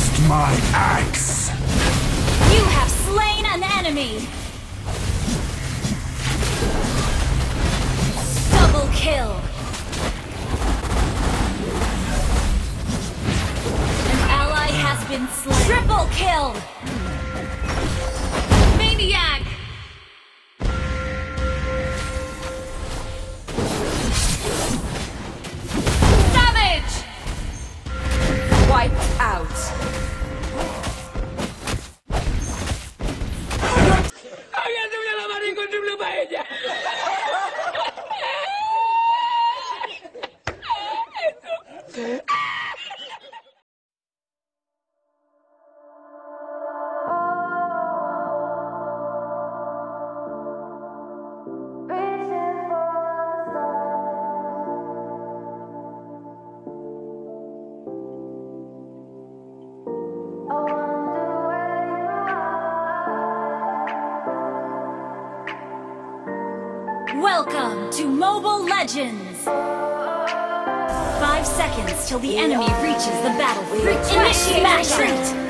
Taste my axe! You have slain an enemy! Double kill! An ally has been slain. Triple kill! Maniac! Mobile Legends! Five seconds till the enemy reaches the battlefield. Initiate retreat!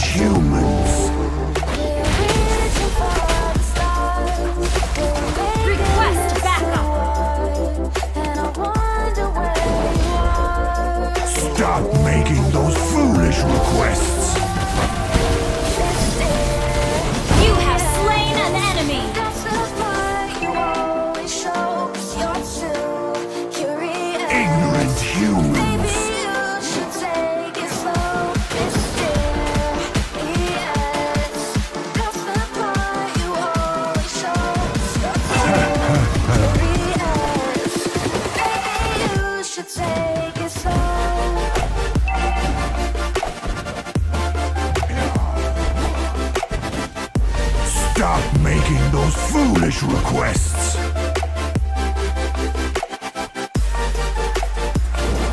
human. Stop making those foolish requests!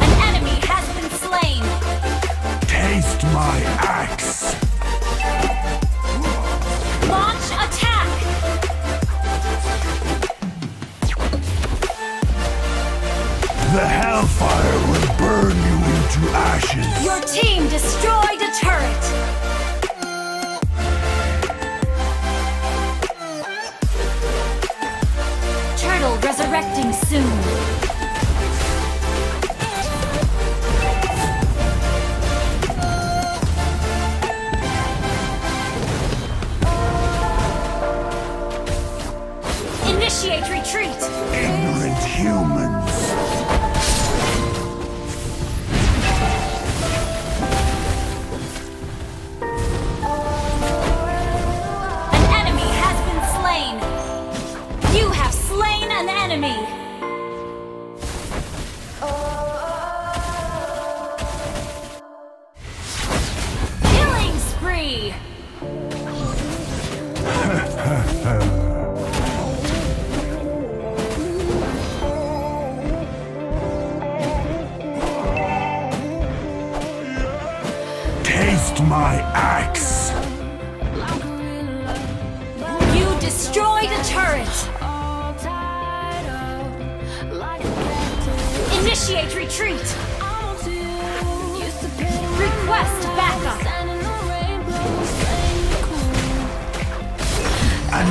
An enemy has been slain! Taste my axe! Launch attack! The hellfire will burn you into ashes! Your team destroyed a turret! resurrecting soon. Initiate retreat! ha ha.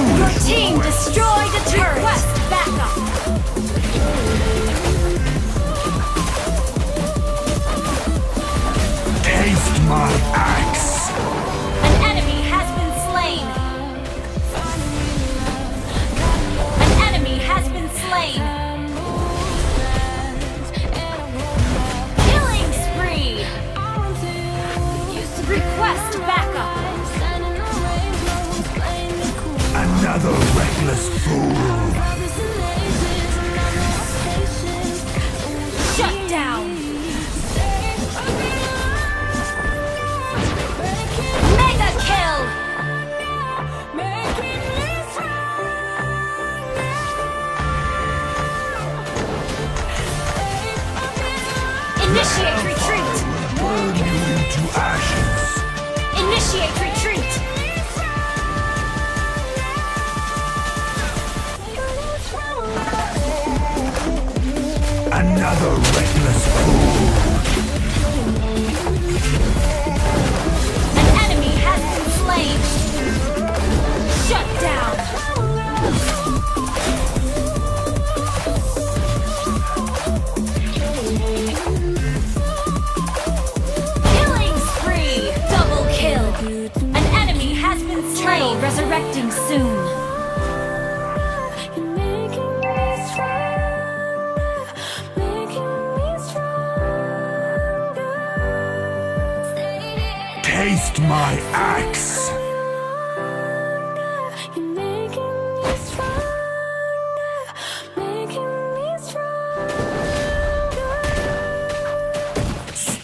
Your team destroyed the turret! Another reckless fool! Shut down! Mega kill! Initiate retreat!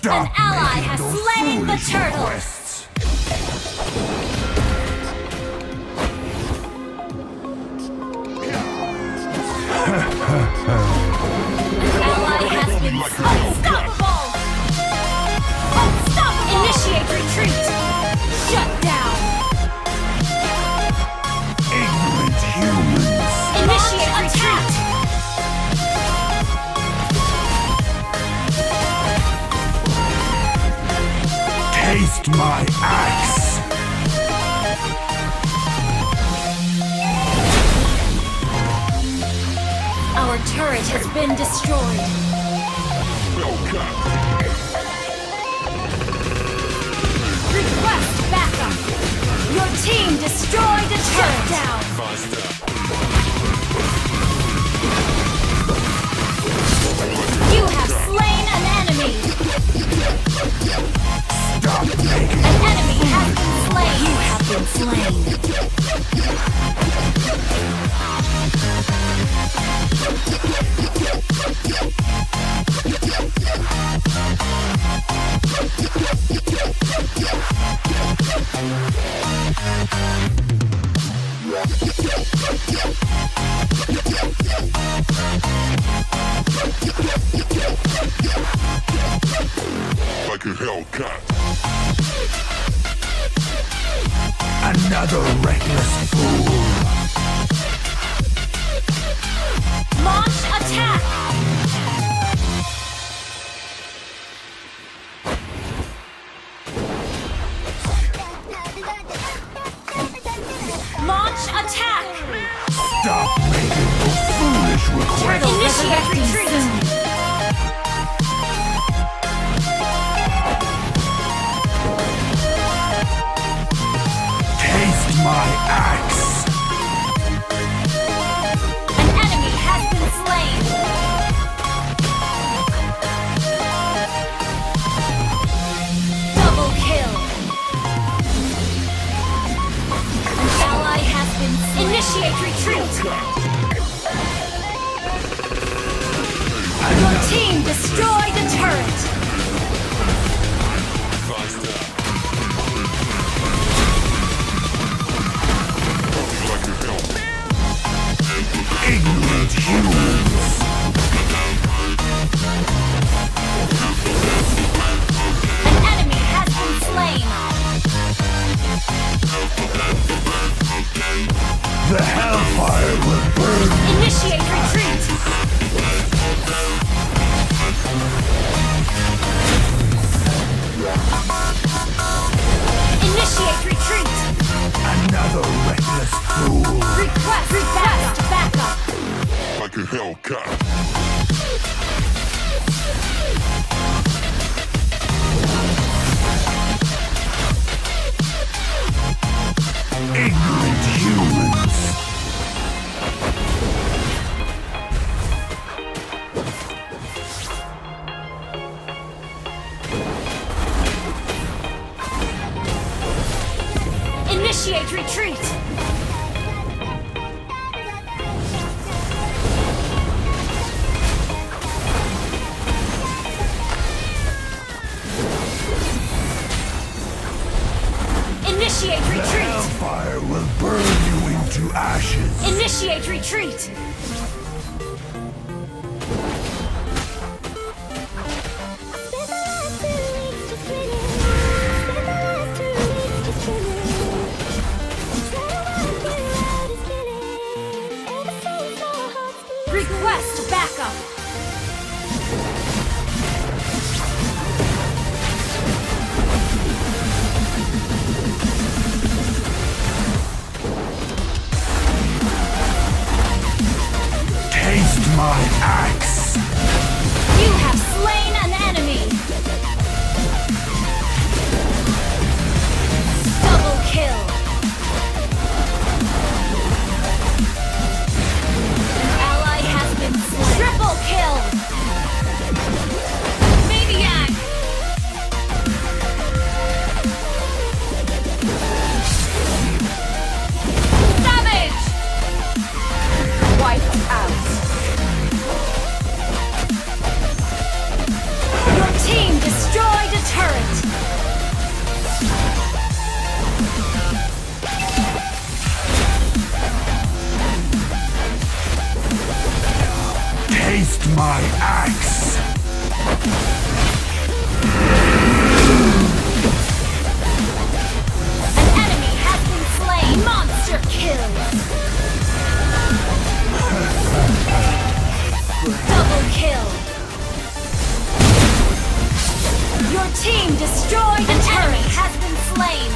Stop An ally has slain the turtle! Requests. An ally has been Unstoppable! Unstoppable! Initiate retreat! Like a Hellcat. the reckless. Ignorant humans! Initiate retreat! Initiate retreat! Hellfire will burn you into ashes! Initiate retreat! My axe! An enemy has been slain! Monster kill! Double kill! Your team destroyed An enemy has been slain!